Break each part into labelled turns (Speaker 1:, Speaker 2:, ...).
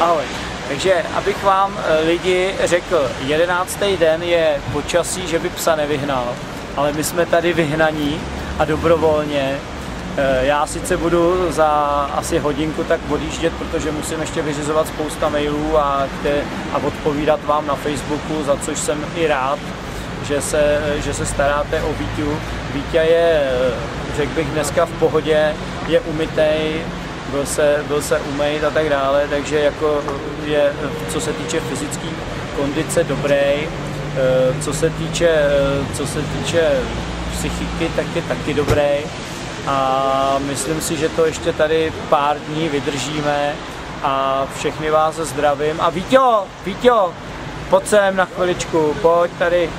Speaker 1: Ahoj. Takže abych vám eh, lidi řekl, jedenáctý den je počasí, že by psa nevyhnal, ale my jsme tady vyhnaní a dobrovolně. Eh, já sice budu za asi hodinku tak odjíždět, protože musím ještě vyřizovat spousta mailů a, a odpovídat vám na Facebooku, za což jsem i rád, že se, že se staráte o Vítu. Vítě je, eh, řekl bych, dneska v pohodě, je umytej, byl se, byl se umejt a tak dále, takže jako je, co se týče fyzické kondice, dobrý. Eh, co se týče, eh, co se týče psychiky, tak je taky dobrý. A myslím si, že to ještě tady pár dní vydržíme a všechny vás zdravím. A Víťo, Víťo, pojď sem na chviličku, pojď tady.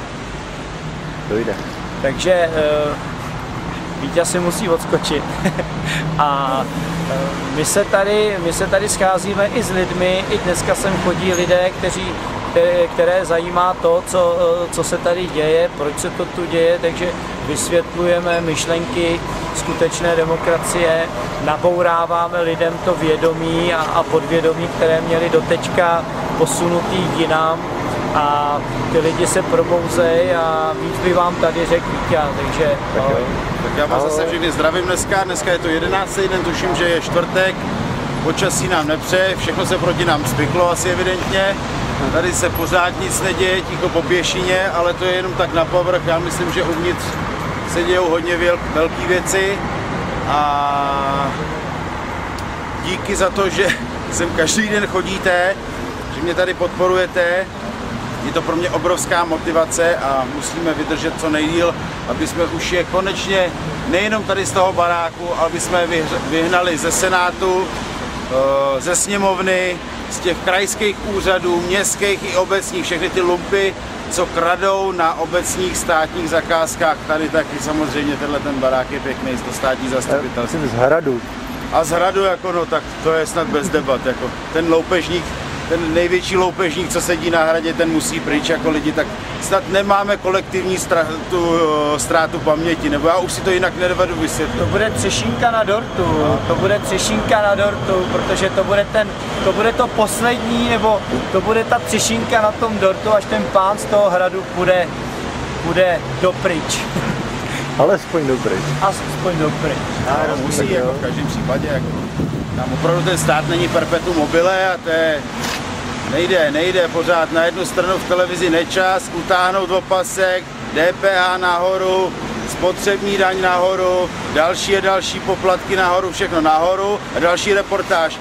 Speaker 2: Dojde.
Speaker 1: Takže uh, Vítě si musí odskočit. a my se, tady, my se tady scházíme i s lidmi, i dneska sem chodí lidé, kteří, které, zajímá to, co, co se tady děje, proč se to tu děje, takže vysvětlujeme myšlenky skutečné demokracie, nabouráváme lidem to vědomí a, a podvědomí, které měli doteďka posunutý jinam a ty lidi se probouzejí a víc by vám tady řekl Vítě, takže... Tak,
Speaker 3: tak já vás zase všechny zdravím dneska, dneska je to 11. den, tuším, že je čtvrtek, počasí nám nepře, všechno se proti nám spiklo asi evidentně, tady se pořád nic neděje, ticho po pěšině, ale to je jenom tak na povrch, já myslím, že uvnitř se dějou hodně velké věci. A díky za to, že sem každý den chodíte, že mě tady podporujete, je to pro mě obrovská motivace a musíme vydržet co nejdíl, aby jsme už je konečně nejenom tady z toho baráku, aby jsme vyhnali ze Senátu, eh, ze sněmovny, z těch krajských úřadů, městských i obecních, všechny ty lumpy, co kradou na obecních státních zakázkách. Tady taky samozřejmě tenhle ten barák je pěkný, to státní zastupitelství.
Speaker 2: Z Hradu.
Speaker 3: A z Hradu, jako no, tak to je snad bez debat. Jako ten loupežník ten největší loupežník, co sedí na hradě, ten musí pryč jako lidi, tak snad nemáme kolektivní ztrátu, ztrátu paměti, nebo já už si to jinak nedovedu vysvětlit.
Speaker 1: To bude třešínka na dortu, no. to bude třešínka na dortu, protože to bude, ten, to bude to poslední, nebo to bude ta třešínka na tom dortu, až ten pán z toho hradu půjde, půjde dopryč.
Speaker 2: Alespoň dopryč.
Speaker 1: Aspoň dopryč.
Speaker 3: No, musí, jako v každém případě. Jako. Tam opravdu ten stát není perpetuum mobile a to je Nejde, nejde pořád na jednu stranu v televizi nečas, utáhnout opasek, DPH nahoru, spotřební daň nahoru, další a další poplatky nahoru, všechno nahoru a další reportáž.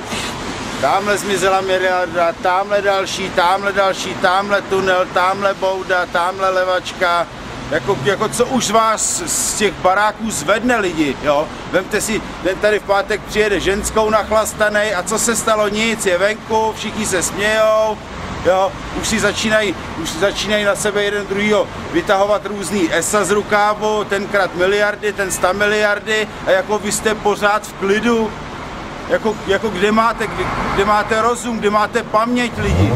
Speaker 3: Tamhle zmizela miliarda, tamhle další, tamhle další, tamhle tunel, tamhle bouda, tamhle levačka, jako, jako co už z vás z těch baráků zvedne lidi, jo. Vemte si, ten tady v pátek přijede ženskou nachlastanej a co se stalo? Nic, je venku, všichni se smějou, jo, už si začínají, už si začínají na sebe jeden druhýho vytahovat různý ESA z rukávu, tenkrát miliardy, ten 100 miliardy a jako vy jste pořád v klidu, jako, jako kde, máte, kde, kde máte rozum, kde máte paměť lidi.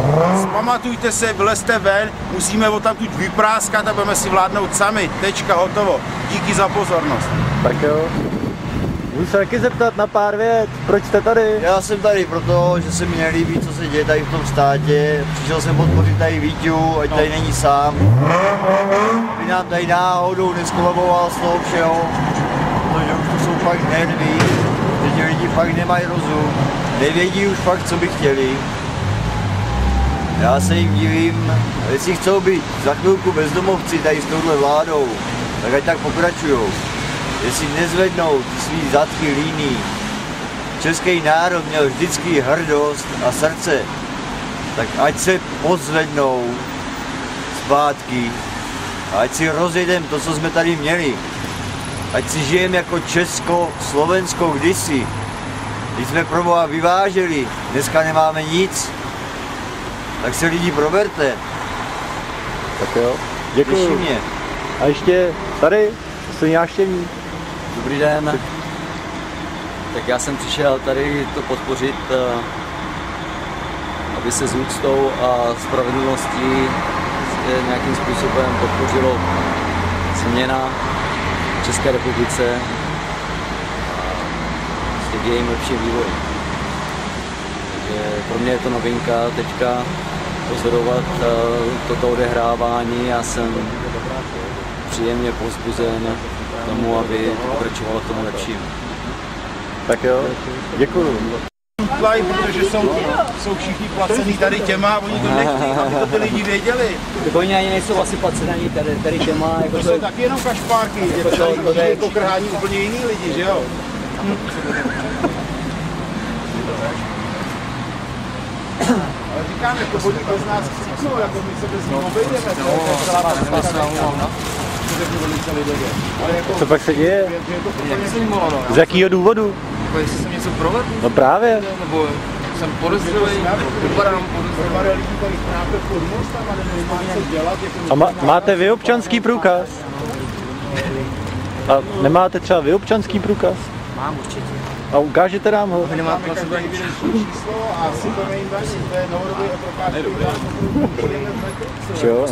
Speaker 3: Pamatujte se, vylezte ven, musíme o tam tuď vypráskat a budeme si vládnout sami. Tečka, hotovo. Díky za pozornost.
Speaker 2: Tak jo. Můžu se taky zeptat na pár věc, proč jste tady?
Speaker 4: Já jsem tady proto, že se mi nelíbí, co se děje tady v tom státě. Přišel jsem podpořit tady Víťu, ať tady no. není sám. Aby nám tady náhodou neskoleboval z toho všeho, protože už to jsou fakt nervy že lidi fakt nemají rozum, nevědí už fakt, co by chtěli. Já se jim divím, jestli chcou být za chvilku bezdomovci tady s touhle vládou, tak ať tak pokračujou. Jestli nezvednou svý zadky líní, český národ měl vždycky hrdost a srdce, tak ať se pozvednou zpátky. A ať si rozjedem to, co jsme tady měli ať si žijeme jako Česko, Slovensko kdysi. Když jsme pro Boha vyváželi, dneska nemáme nic, tak se lidi proberte.
Speaker 2: Tak jo, děkuji.
Speaker 4: mě.
Speaker 2: A ještě tady, jsi návštěvník.
Speaker 5: Dobrý den. Tak já jsem přišel tady to podpořit, eh, aby se s úctou a spravedlností nějakým způsobem podpořilo změna České republice a prostě k jejím lepším vývoji. takže pro mě je to novinka teďka pozorovat eh, toto odehrávání. Já jsem příjemně pozbuzen tomu, aby pokračovalo k tomu lepším.
Speaker 2: Tak jo, děkuju.
Speaker 3: Tlají, protože jsou, jsou všichni placený tady těma, oni to nechtějí, aby to ty lidi věděli.
Speaker 1: Tak oni ani nejsou asi placení tady, tady těma, jako
Speaker 3: To
Speaker 1: to
Speaker 3: jsou
Speaker 1: je,
Speaker 3: taky jenom kašpárky, je
Speaker 1: to-
Speaker 3: to,
Speaker 1: to- to
Speaker 3: to,
Speaker 1: je-
Speaker 3: to krhání úplně jiný lidi, že jo? Ale říkám, jako oni bez nás chcípnou, jako my se bez nich obejdeme, to je to je celá ta spáka. To řeknu velice lidově. Ale jako,
Speaker 2: Co pak se děje?
Speaker 3: je
Speaker 2: Z jakého důvodu?
Speaker 6: Jestli jsem něco provedl,
Speaker 2: No právě.
Speaker 6: nebo jsem podezřelý, vypadám podezřelý.
Speaker 3: A nemá. Jako
Speaker 2: má, máte vy občanský průkaz? A nemáte třeba vy občanský průkaz?
Speaker 1: mám určitě.
Speaker 2: A ukážete nám ho?
Speaker 3: Máme každý evidenční číslo a sypeme jim daní. To je novodobý daň.
Speaker 2: Jo.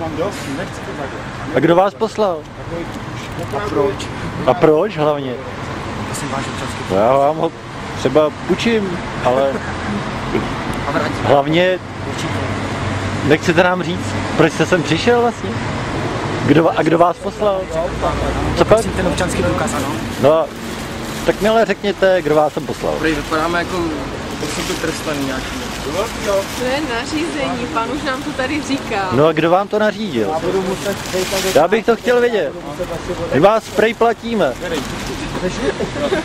Speaker 3: Mám dost, nechci to takhle.
Speaker 2: A kdo vás poslal?
Speaker 3: A proč?
Speaker 2: A proč hlavně?
Speaker 1: Prosím váš občanský.
Speaker 2: No Já vám ho třeba půjčím, ale hlavně
Speaker 1: Určitě.
Speaker 2: nechcete nám říct, proč jste sem přišel vlastně? Kdo, a kdo vás poslal? Co pak?
Speaker 1: Ten občanský průkaz, ano.
Speaker 2: No, tak mi ale řekněte, kdo vás sem poslal.
Speaker 6: Prý vypadáme jako osoby trestaný nějaký.
Speaker 7: To je nařízení, pan už nám to tady říkal.
Speaker 2: No a kdo vám to nařídil? Já bych to chtěl vědět. My vás prej platíme.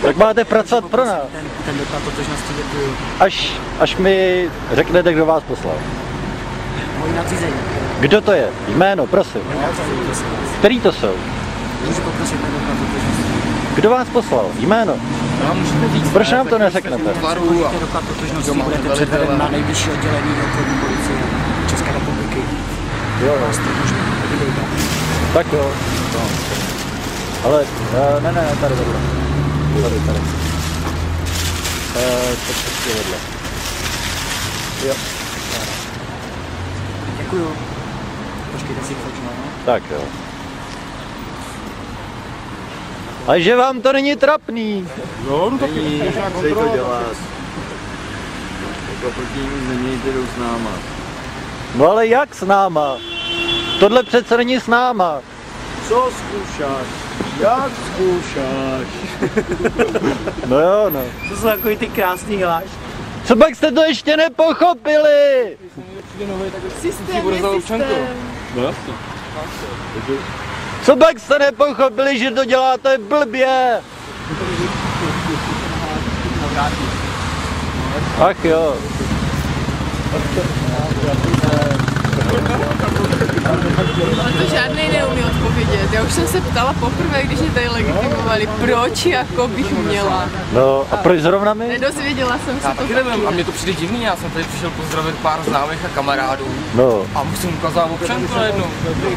Speaker 2: Tak máte pracovat pro nás.
Speaker 1: Ten, ten doklad totožnosti děkuju.
Speaker 2: Až, až mi řeknete, kdo vás poslal.
Speaker 1: Mojí nadřízení.
Speaker 2: Kdo to je? Jméno, prosím. Který to jsou?
Speaker 1: Můžu poprosit ten doklad totožnosti.
Speaker 2: Kdo vás poslal? Jméno.
Speaker 6: No, říct.
Speaker 2: Proč nám to neřeknete?
Speaker 1: Doklad totožnosti budete předveden na nejvyšší oddělení obchodní policie České republiky.
Speaker 2: Jo,
Speaker 1: podívejte.
Speaker 2: tak jo. No. Ale, uh, ne, ne, tady vedle. Tady, tady. Uh, tak prostě vedle. Jo,
Speaker 1: Děkuju. Počkejte si chvíli, no.
Speaker 2: tak jo. A že vám to není trapný.
Speaker 3: Jo, no to
Speaker 4: Není, to dělat. Jako proti ním nemějte jdou s náma.
Speaker 2: No ale jak s náma? Tohle přece není s náma.
Speaker 4: Co zkoušáš? Jak zkoušáš?
Speaker 2: No jo, no.
Speaker 1: To jsou takový ty krásný hláš.
Speaker 2: Co pak jste to ještě nepochopili?
Speaker 7: Systém je
Speaker 6: za občanku.
Speaker 7: systém.
Speaker 2: Co pak jste nepochopili, že to děláte blbě? Ach jo.
Speaker 7: Ale to žádný neumí odpovědět. Já už jsem se ptala poprvé, když mě tady legitimovali, proč jako bych měla.
Speaker 2: No a proč zrovna my?
Speaker 7: Nedozvěděla jsem se
Speaker 6: já
Speaker 7: to
Speaker 6: taky nevím, a mně to přijde divný, já jsem tady přišel pozdravit pár známých a kamarádů
Speaker 2: No,
Speaker 6: a musím ukázat občanku najednou.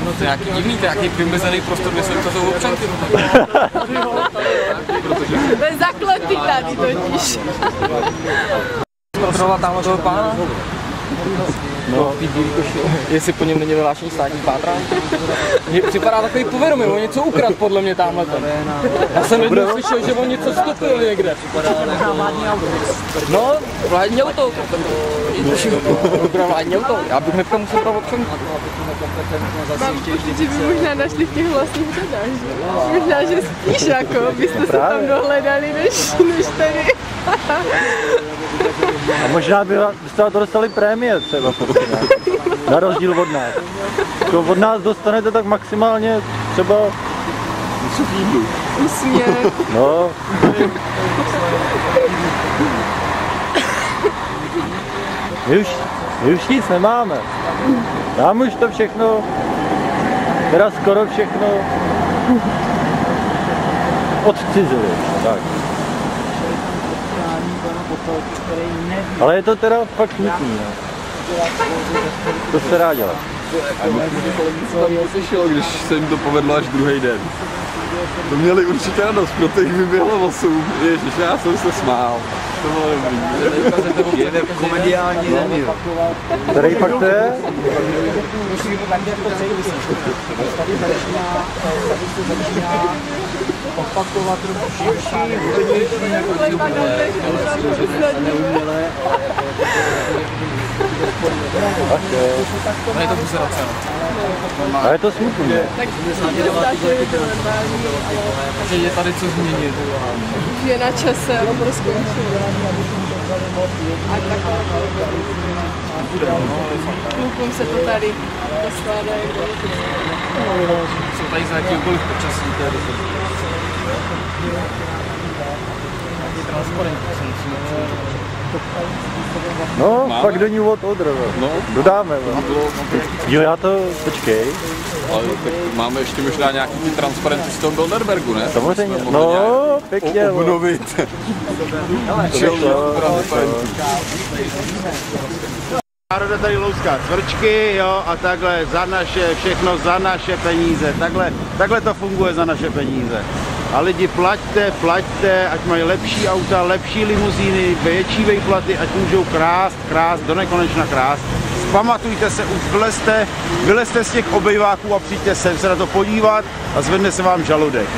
Speaker 6: To je nějaký divný, to je nějaký vymezený prostor, kde se ukazují občanky.
Speaker 7: To je zaklepý tady totiž.
Speaker 6: Kontrolovat tamhle toho pána? No, jestli po něm není vyhlášení státní pátrání. Mně připadá takový povědomý, on něco ukradl podle mě tamhle ten. Já jsem jednou slyšel, že on něco stopil někde. No, vládní auto. Dobré vládní auto. Já bych hnedka musel brát občanku.
Speaker 7: Mám pocit, že by možná našli v těch vlastních řadách, že? Možná, že spíš jako byste se tam dohledali, než, než tady.
Speaker 2: A možná by byste to dostali prémie třeba. Na rozdíl od nás. To od nás dostanete tak maximálně třeba,
Speaker 7: Úsměv.
Speaker 2: no, my už, my už nic nemáme. Nám už to všechno, teda skoro všechno odcizili. Tak. Ale je to teda fakt nutný, no. To se dá dělat.
Speaker 8: To slyšel, když se jim to povedlo až druhý den. To měli určitě radost, proto jich vyběhlo 8. Ježiš, já jsem se smál. To bylo dobrý.
Speaker 4: Žijeme v komediální zemi. jo.
Speaker 2: Který fakt to je?
Speaker 6: Ne, to buzerace.
Speaker 2: A je to smutný.
Speaker 7: Tak se zdá, že je to normální,
Speaker 6: Že je tady co změnit.
Speaker 7: je na čase, ono to skončilo. A takhle. Klukům se to tady poskládá.
Speaker 6: Jsou tady za jakýkoliv počasí, to je
Speaker 2: No, fakt do ní od odrova.
Speaker 8: No,
Speaker 2: Dodáme. no.
Speaker 8: bylo,
Speaker 2: Jo, já to, počkej.
Speaker 8: ale tak máme ještě možná nějaký ty transparenty z toho Bilderbergu, ne?
Speaker 2: Samozřejmě. No, pěkně. no.
Speaker 8: obnovit.
Speaker 2: To vyšlo,
Speaker 8: transparentní.
Speaker 3: Národa tady louská cvrčky, jo, a takhle za naše, všechno za naše peníze. Takhle, takhle to funguje za naše peníze. A lidi plaťte, plaťte, ať mají lepší auta, lepší limuzíny, větší vejplaty, ať můžou krást, krást, do nekonečna krást. Pamatujte se, už vylezte, vylezte z těch obejváků a přijďte sem se na to podívat a zvedne se vám žaludek.